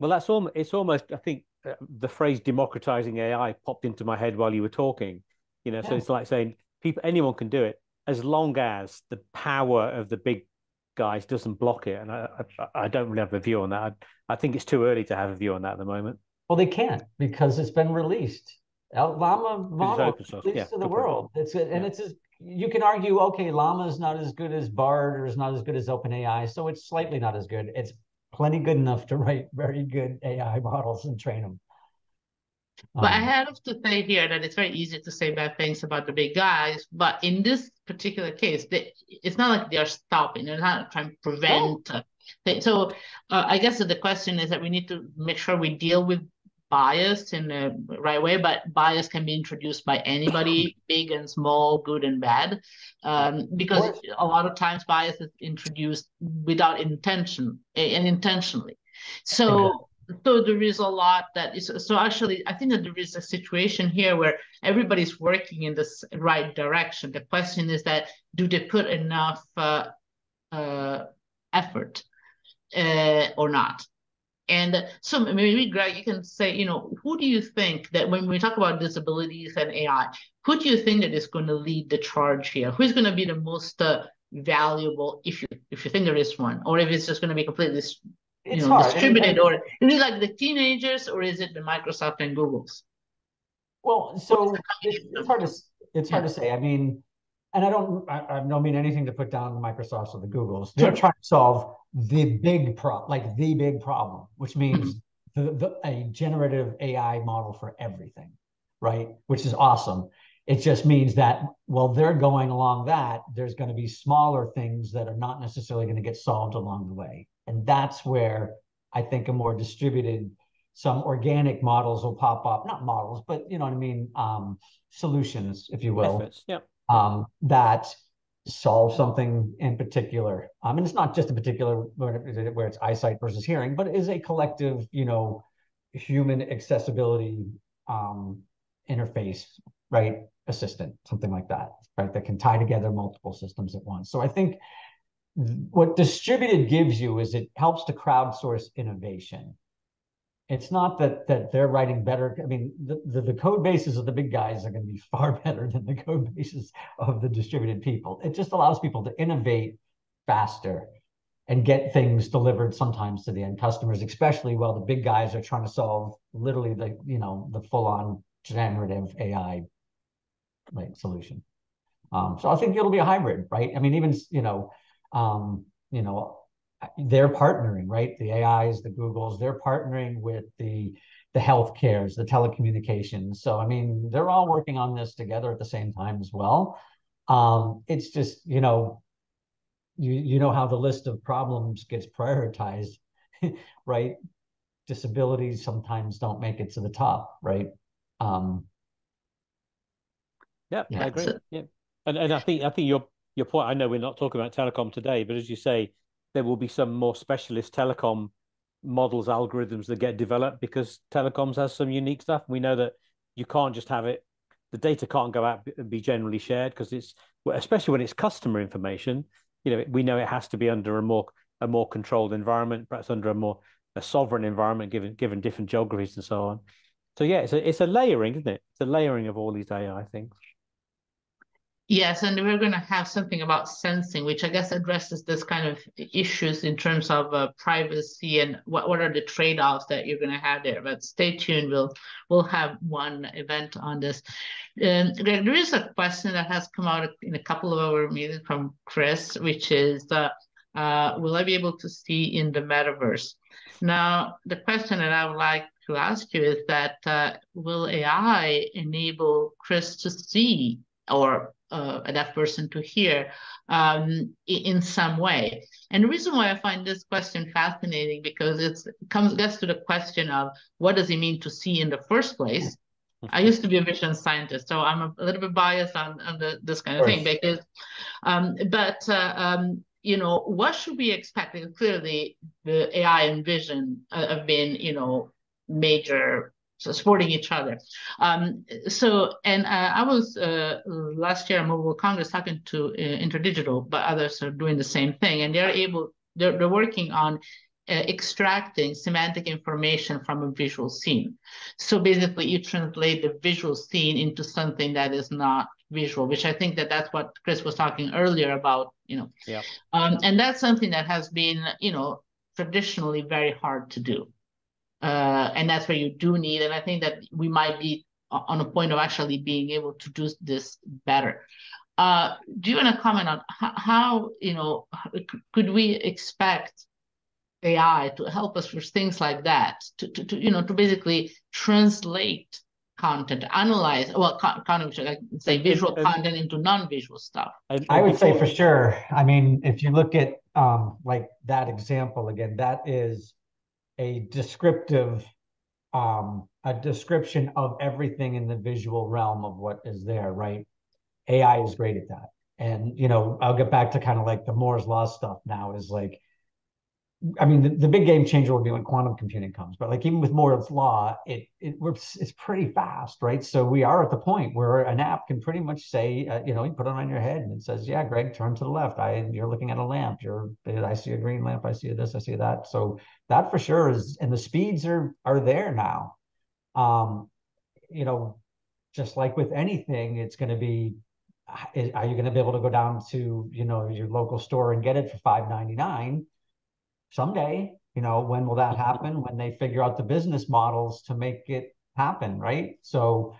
Well, that's almost it's almost I think uh, the phrase democratizing AI popped into my head while you were talking. You know, yeah. so it's like saying people anyone can do it as long as the power of the big guys doesn't block it. And I I, I don't really have a view on that. I, I, think it's too early to have a view on that at the moment. Well, they can't because it's been released. Llama model released yeah, to the world. Point. It's a, and yeah. it's you can argue, okay, Llama is not as good as Bard or is not as good as OpenAI, so it's slightly not as good. It's plenty good enough to write very good AI models and train them. But um, I have to say here that it's very easy to say bad things about the big guys, but in this particular case, they, it's not like they're stopping. They're not trying to prevent. Oh. Uh, so uh, I guess the question is that we need to make sure we deal with bias in the right way, but bias can be introduced by anybody, big and small, good and bad, um, because a lot of times bias is introduced without intention and intentionally. So. So there is a lot that is so actually I think that there is a situation here where everybody's working in this right direction. The question is that do they put enough uh, uh, effort uh, or not? And so maybe Greg, you can say, you know, who do you think that when we talk about disabilities and AI, who do you think that is going to lead the charge here? Who's going to be the most uh, valuable, if you if you think there is one, or if it's just going to be completely you know, hard. distributed, or is it like the teenagers, or is it the Microsoft and Google's? Well, so it's, it's hard to it's hard to say. I mean, and I don't I, I, don't mean anything to put down the Microsofts or the Googles. They're sure. trying to solve the big problem, like the big problem, which means mm-hmm. the, the a generative AI model for everything, right? Which is awesome. It just means that while they're going along that, there's going to be smaller things that are not necessarily going to get solved along the way. And that's where I think a more distributed, some organic models will pop up, not models, but you know what I mean, um, solutions, if you will, yeah. um, that solve something in particular. Um, and it's not just a particular where it's eyesight versus hearing, but it is a collective, you know, human accessibility um, interface, right? assistant, something like that, right? That can tie together multiple systems at once. So I think what distributed gives you is it helps to crowdsource innovation. It's not that that they're writing better. I mean, the, the, the code bases of the big guys are going to be far better than the code bases of the distributed people. It just allows people to innovate faster and get things delivered sometimes to the end customers, especially while the big guys are trying to solve literally the you know the full on generative AI like solution. Um, so I think it'll be a hybrid, right? I mean, even you know, um, you know, they're partnering, right? The AIs, the Googles, they're partnering with the the healthcares, the telecommunications. So I mean, they're all working on this together at the same time as well. Um, it's just you know, you you know how the list of problems gets prioritized, right? Disabilities sometimes don't make it to the top, right? Um, yeah, yeah I agree. Yeah, and and I think I think your your point. I know we're not talking about telecom today, but as you say, there will be some more specialist telecom models, algorithms that get developed because telecoms has some unique stuff. We know that you can't just have it. The data can't go out and be generally shared because it's especially when it's customer information. You know, we know it has to be under a more a more controlled environment, perhaps under a more a sovereign environment, given given different geographies and so on. So yeah, it's a it's a layering, isn't it? It's a layering of all these AI things. Yes, and we're going to have something about sensing, which I guess addresses this kind of issues in terms of uh, privacy and what, what are the trade-offs that you're going to have there. But stay tuned. We'll we'll have one event on this. Um, there is a question that has come out in a couple of our meetings from Chris, which is, uh, uh, will I be able to see in the metaverse? Now, the question that I would like to ask you is that uh, will AI enable Chris to see or uh, a deaf person to hear um, in some way. And the reason why I find this question fascinating because it's, it comes gets to the question of what does it mean to see in the first place. I used to be a vision scientist, so I'm a, little bit biased on, on the, this kind of, of thing because, um, but uh, um, you know, what should we expect? Because clearly, the AI and vision uh, have been, you know, major supporting each other. Um, so, and uh, I was uh, last year at Mobile Congress talking to uh, InterDigital, but others are doing the same thing, and they're able, they're, they're working on uh, extracting semantic information from a visual scene. So basically, you translate the visual scene into something that is not visual, which I think that that's what Chris was talking earlier about, you know. Yeah. Um, and that's something that has been, you know, traditionally very hard to do. Uh, and that's where you do need, and I think that we might be on a point of actually being able to do this better. Uh, do you want to comment on how, how, you know, could we expect AI to help us with things like that, to, to, to you know, to basically translate content, analyze, well, content, like say visual and, content into non-visual stuff? I would say for sure. I mean, if you look at um, like that example again, that is a descriptive um, a description of everything in the visual realm of what is there, right? AI is great at that. And you know, I'll get back to kind of like the Moore's law stuff now is like I mean, the, the big game changer will be when quantum computing comes. But like even with Moore's law, it it works. It's pretty fast, right? So we are at the point where an app can pretty much say, uh, you know, you put it on your head and it says, "Yeah, Greg, turn to the left. I you're looking at a lamp. You're I see a green lamp. I see this. I see that." So that for sure is, and the speeds are are there now. Um, you know, just like with anything, it's going to be are you going to be able to go down to you know your local store and get it for 5.99 someday, You know, when will that happen? When they figure out the business models to make it happen, right? So,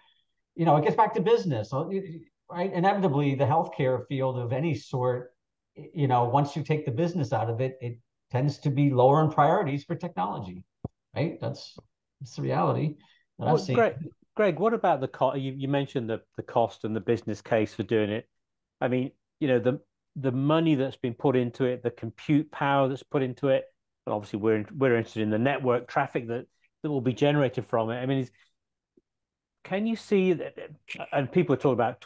you know, it gets back to business, right? Inevitably, the healthcare field of any sort, you know, once you take the business out of it, it tends to be lower in priorities for technology, right? That's that's the reality that I've seen. Greg, Greg, what about the cost? You, you mentioned the the cost and the business case for doing it. I mean, you know, the the money that's been put into it, the compute power that's put into it, and obviously we're we're interested in the network traffic that that will be generated from it. I mean, is can you see that? And people talk about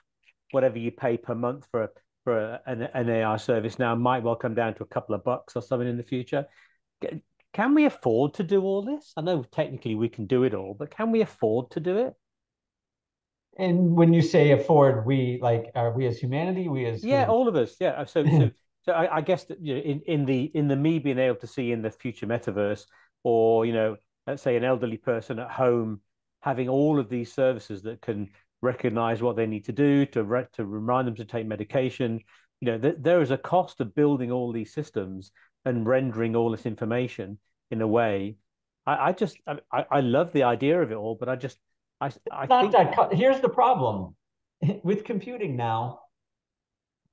whatever you pay per month for for an, an AI service now might well come down to a couple of bucks or something in the future. Can we afford to do all this? I know technically we can do it all, but can we afford to do it? And when you say afford, we like are we as humanity? We as yeah, all of us. Yeah. So so, so I, I, guess that you know in in the in the me being able to see in the future metaverse, or you know, let's say an elderly person at home having all of these services that can recognize what they need to do to re- to remind them to take medication. You know, th- there is a cost of building all these systems and rendering all this information in a way. I, I just I, I love the idea of it all, but I just I, I not think... that. Here's the problem with computing now.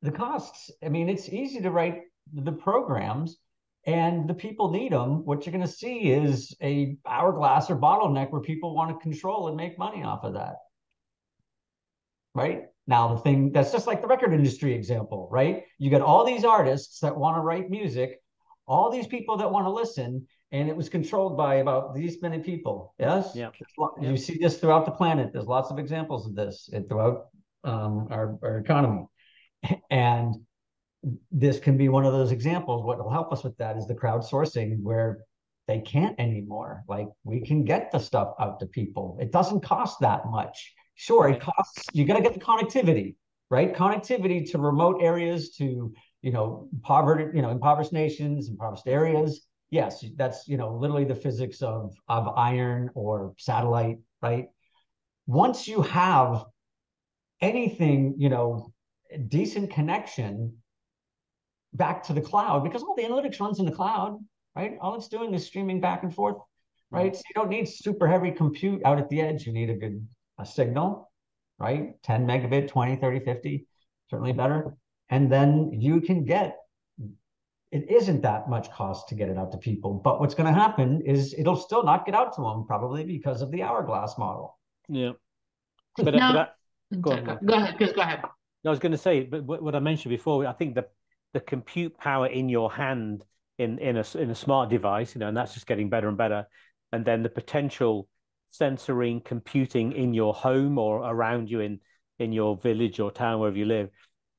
The costs. I mean, it's easy to write the programs, and the people need them. What you're going to see is a hourglass or bottleneck where people want to control and make money off of that. Right now, the thing that's just like the record industry example, right? You got all these artists that want to write music, all these people that want to listen, and it was controlled by about these many people. Yes. Yeah. You yep. see this throughout the planet. There's lots of examples of this throughout um, our, our economy, and this can be one of those examples. What will help us with that is the crowdsourcing, where they can't anymore. Like we can get the stuff out to people. It doesn't cost that much. Sure, it costs. You got to get the connectivity, right? Connectivity to remote areas, to you know, poverty, you know, impoverished nations, impoverished areas. Yes, that's you know, literally the physics of of iron or satellite, right? Once you have anything, you know, decent connection back to the cloud, because all the analytics runs in the cloud, right? All it's doing is streaming back and forth, right? So you don't need super heavy compute out at the edge. You need a good a signal, right? 10 megabit, 20, 30, 50, certainly better and then you can get it isn't that much cost to get it out to people but what's going to happen is it'll still not get out to them probably because of the hourglass model. Yeah. But, uh, no. but I, go, on, go ahead go ahead. I was going to say but what i mentioned before i think the the compute power in your hand in in a in a smart device you know and that's just getting better and better. And then the potential sensoring computing in your home or around you in in your village or town wherever you live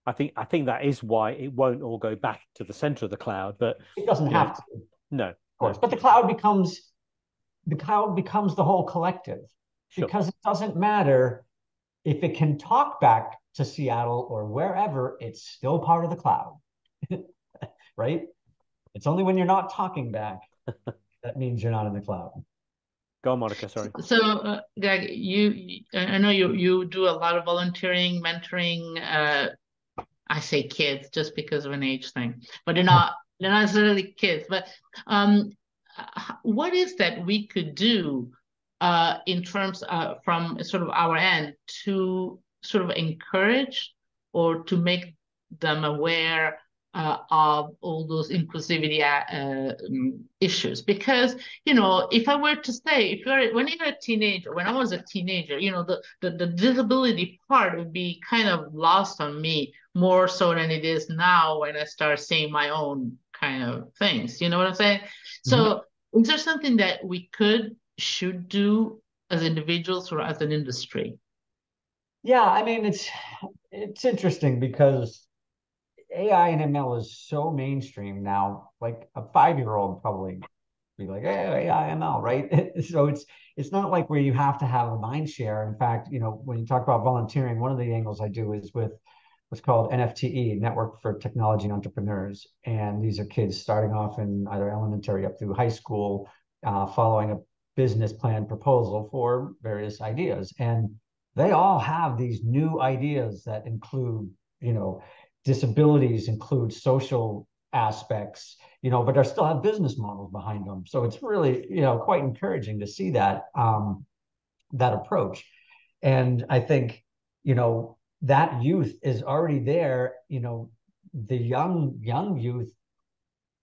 I think I think that is why it won't all go back to the center of the cloud, but it doesn't have to. No, of course. No. But the cloud becomes the cloud becomes the whole collective sure. because it doesn't matter if it can talk back to Seattle or wherever, it's still part of the cloud. right? It's only when you're not talking back that means you're not in the cloud. Go on, Monica. Sorry. So, uh, Greg, you, I know you you do a lot of volunteering, mentoring, uh, I say kids just because of an age thing, but they're not they're not necessarily kids. But um, what is that we could do uh, in terms of, from sort of our end to sort of encourage or to make them aware uh, of all those inclusivity uh, um, issues because you know if i were to say if you're when you're a teenager when i was a teenager you know the, the the disability part would be kind of lost on me more so than it is now when i start seeing my own kind of things you know what i'm saying mm-hmm. so is there something that we could should do as individuals or as an industry yeah i mean it's it's interesting because AI and ML is so mainstream now. Like a five year old probably be like, hey, AI, ML, right? so it's it's not like where you have to have a mind share. In fact, you know, when you talk about volunteering, one of the angles I do is with what's called NFTE, Network for Technology and Entrepreneurs, and these are kids starting off in either elementary up through high school, uh, following a business plan proposal for various ideas, and they all have these new ideas that include, you know, disabilities include social aspects, you know, but are still have business models behind them. So it's really, you know, quite encouraging to see that um, that approach. And I think, you know, that youth is already there. You know, the young young youth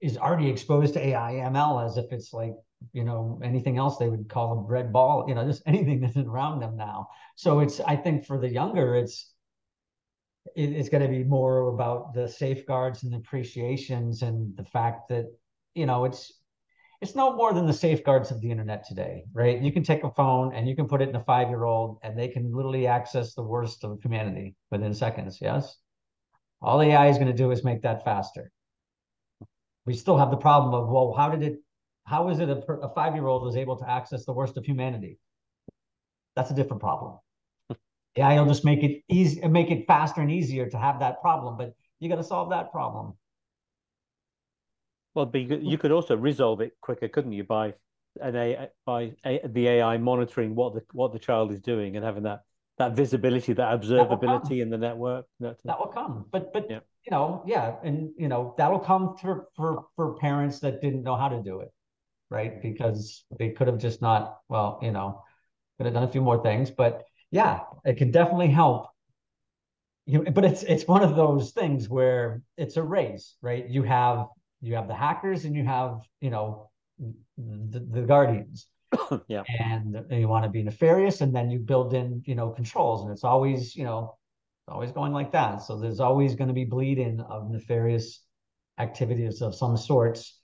is already exposed to AI ML as if it's like you know anything else they would call a red ball you know just anything that's around them now so it's i think for the younger it's it, it's going to be more about the safeguards and the appreciations and the fact that you know it's it's no more than the safeguards of the internet today right you can take a phone and you can put it in a five year old and they can literally access the worst of humanity within seconds yes all ai is going to do is make that faster we still have the problem of well how did it how is it a, a five year old is able to access the worst of humanity? That's a different problem. AI will just make it easy, make it faster and easier to have that problem, but you got to solve that problem. Well, you could also resolve it quicker, couldn't you, by an AI, by a, the AI monitoring what the what the child is doing and having that that visibility, that observability in the network. That, uh, that will come, but but yeah. you know, yeah, and you know that'll come for for for parents that didn't know how to do it right? Because they could have just not, well, you know, could have done a few more things. But yeah, it can definitely help. You know, but it's it's one of those things where it's a race, right? You have you have the hackers and you have, you know, the, the guardians. yeah. And you want to be nefarious and then you build in, you know, controls. And it's always, you know, always going like that. So there's always going to be bleeding of nefarious activities of some sorts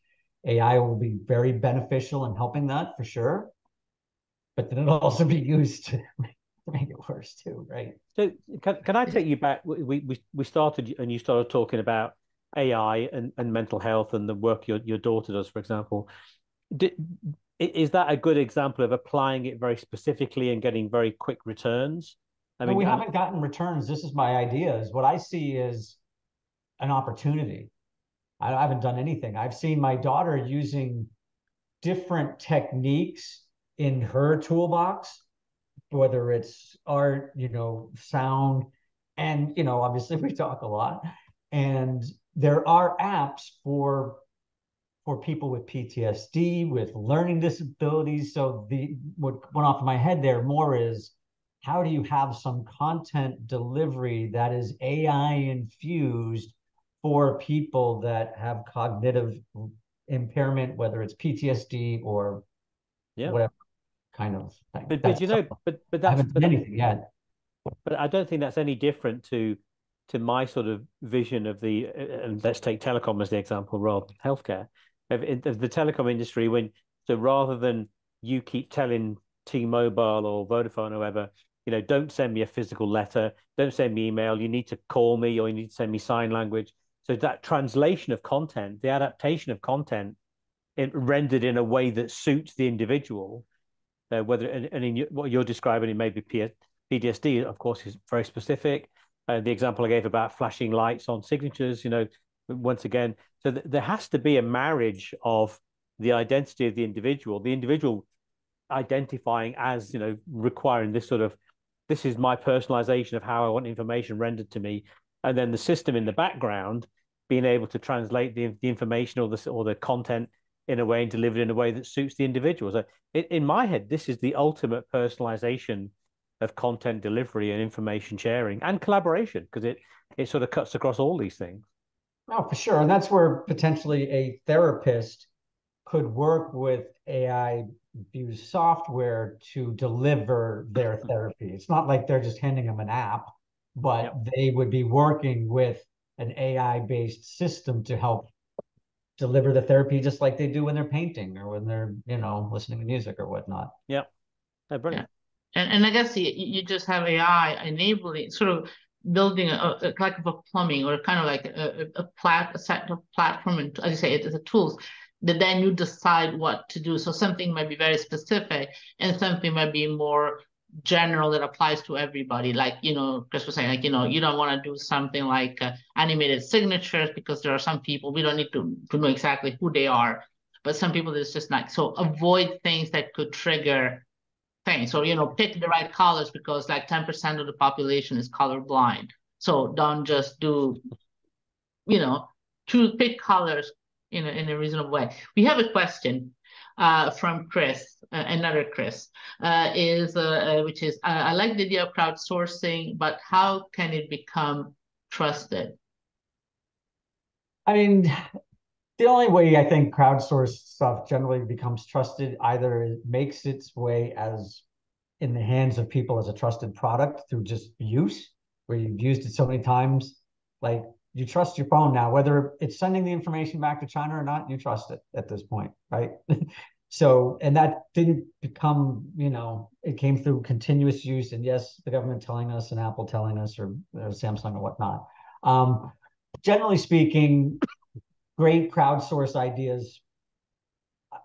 AI will be very beneficial in helping that for sure. But then it'll also be used to make it worse too, right? So can, can I take you back? We, we we started and you started talking about AI and, and mental health and the work your, your daughter does, for example. Did, is that a good example of applying it very specifically and getting very quick returns? I mean, we I'm... haven't gotten returns. This is my idea. Is what I see is an opportunity. I haven't done anything. I've seen my daughter using different techniques in her toolbox, whether it's art, you know, sound, and you know, obviously we talk a lot. And there are apps for for people with PTSD, with learning disabilities. So the what went off my head there more is how do you have some content delivery that is AI infused for people that have cognitive impairment, whether it's PTSD or yeah. whatever kind of thing. But, but you know, but but that's but, anything yet. But I don't think that's any different to to my sort of vision of the and let's take telecom as the example rather than healthcare of, of the telecom industry when so rather than you keep telling T-Mobile or Vodafone or whoever you know don't send me a physical letter don't send me email you need to call me or you need to send me sign language so that translation of content, the adaptation of content, it rendered in a way that suits the individual, uh, whether and, and in what you're describing, it may be PTSD, of course, is very specific. The example I gave about flashing lights on signatures, you know, once again, so th- there has to be a marriage of the identity of the individual, the individual identifying as, you know, requiring this sort of, this is my personalization of how I want information rendered to me, and then the system in the background being able to translate the, the information or the or the content in a way and deliver it in a way that suits the individual. So it, in my head, this is the ultimate personalization of content delivery and information sharing and collaboration because it it sort of cuts across all these things. Oh, for sure, and that's where potentially a therapist could work with AI infused software to deliver their therapy. It's not like they're just handing them an app, but yep. they would be working with an AI based system to help deliver the therapy just like they do when they're painting or when they're, you know, listening to music or whatnot. Yeah. Oh, brilliant. Yeah. And, and I guess you, you just have AI enabling sort of building a, a like a plumbing or kind of like a, a, plat, a set of platform and as you say, it's a tools that then you decide what to do. So something might be very specific and something might be more general that applies to everybody. Like, you know, Chris was saying, like, you know, you don't want to do something like uh, animated signatures because there are some people we don't need to, to know exactly who they are. But some people it's just not. So avoid things that could trigger So, you know, pick the right colors because like 10% of the population is colorblind. So don't just do, you know, choose pick colors in a, in a reasonable way. We have a question uh, from Chris, uh, another Chris, uh, is uh, uh, which is I like the idea of crowdsourcing, but how can it become trusted? I mean, the only way I think crowdsourced stuff generally becomes trusted either it makes its way as in the hands of people as a trusted product through just use, where you've used it so many times, like you trust your phone now, whether it's sending the information back to China or not, you trust it at this point, right? so, and that didn't become, you know, it came through continuous use. And yes, the government telling us and Apple telling us or, or Samsung or whatnot. Um, generally speaking, great crowdsource ideas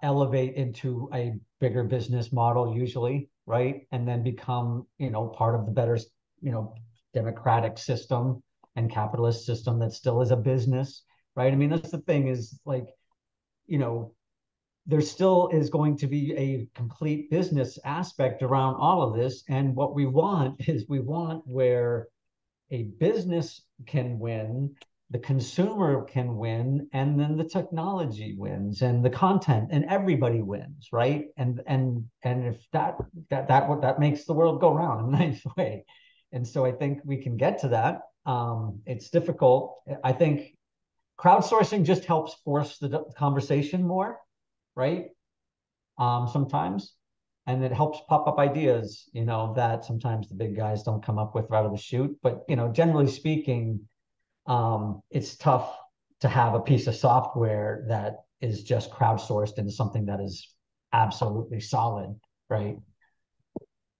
elevate into a bigger business model usually, right? And then become, you know, part of the better, you know, democratic system and capitalist system that still is a business, right? I mean, that's the thing is like, you know, there still is going to be a complete business aspect around all of this. And what we want is we want where a business can win, the consumer can win, and then the technology wins and the content and everybody wins, right? And and and if that that that what that makes the world go round in a nice way. And so I think we can get to that. Um, it's difficult. I think crowdsourcing just helps force the conversation more, right? Um, sometimes, and it helps pop up ideas, you know, that sometimes the big guys don't come up with right out of the chute But you know, generally speaking, um, it's tough to have a piece of software that is just crowdsourced into something that is absolutely solid, right?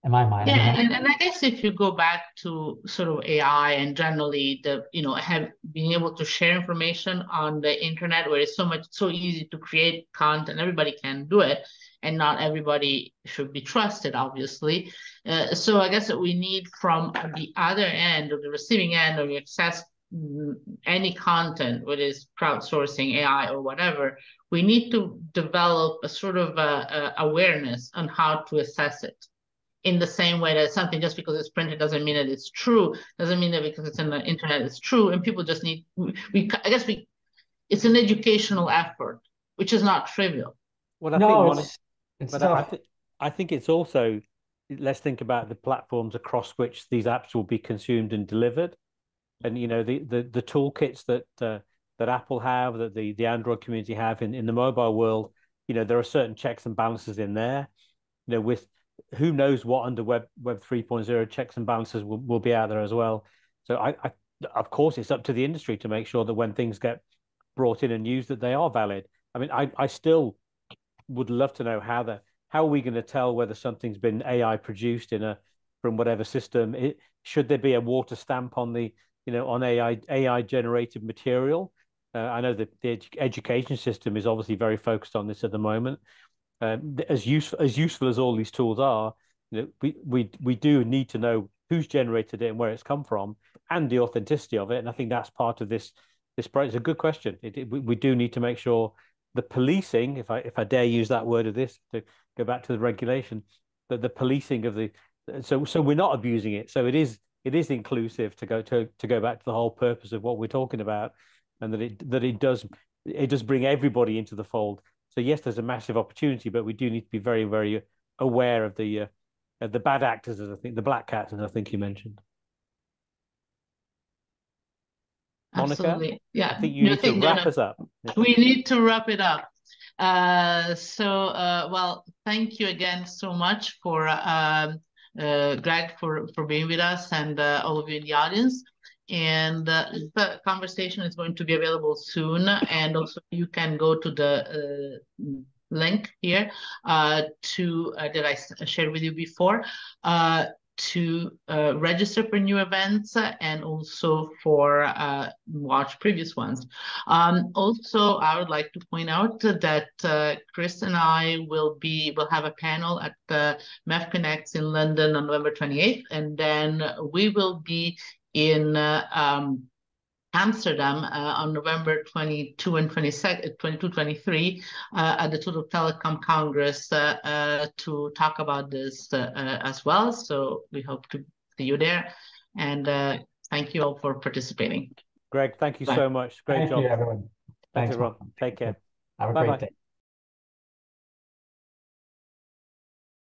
in my mind. Yeah, and, and I guess if you go back to sort of AI and generally the, you know, have being able to share information on the internet where it's so much so easy to create content, everybody can do it, and not everybody should be trusted, obviously. Uh, so I guess that we need from the other end of the receiving end of the access any content, whether it's crowdsourcing, AI, or whatever, we need to develop a sort of a, a awareness on how to assess it. In the same way that something just because it's printed doesn't mean that it's true doesn't mean that because it's in the internet it's true and people just need we i guess we it's an educational effort which is not trivial. Well i no, think it's, it's but I, th- I think it's also let's think about the platforms across which these apps will be consumed and delivered and you know the the, the toolkits that uh, that apple have that the the android community have in in the mobile world you know there are certain checks and balances in there you know with who knows what under Web Web 3.0 checks and balances will, will be out there as well. So I, I, of course, it's up to the industry to make sure that when things get brought in and used, that they are valid. I mean, I, I still would love to know how the how are we going to tell whether something's been AI produced in a from whatever system? It, should there be a water stamp on the you know on AI AI generated material? Uh, I know that the education system is obviously very focused on this at the moment. Um, as useful as useful as all these tools are, you know, we we we do need to know who's generated it and where it's come from, and the authenticity of it. And I think that's part of this. This project. It's a good question. It, it, we, we do need to make sure the policing, if I if I dare use that word of this to go back to the regulation, that the policing of the so so we're not abusing it. So it is it is inclusive to go to to go back to the whole purpose of what we're talking about, and that it that it does it does bring everybody into the fold. So yes, there's a massive opportunity, but we do need to be very, very aware of the uh, of the bad actors, as I think the black hats, as I think you mentioned. Absolutely. Yeah. I think you need to wrap no, no. us up. We need to wrap it up. Uh, so, uh, well, thank you again so much for uh, Greg for for being with us and uh, all of you in the audience. And uh, the conversation is going to be available soon. And also you can go to the uh, link here uh, to uh, that I shared with you before. Uh, to uh, register for new events and also for watch previous ones. Um, also, I would like to point out that Chris and I will be will have a panel at the MEF Connects in London on November 28th, and then we will be in uh, um, Amsterdam uh, on November 22 and 22, 22 23 uh, at the Total Telecom Congress uh, uh, to talk about this uh, as well. So we hope to see you there. And thank you all for participating. Greg, thank you so much. Great thank job. You, everyone. Thanks, everyone. Take care. Have a Bye great -bye. day.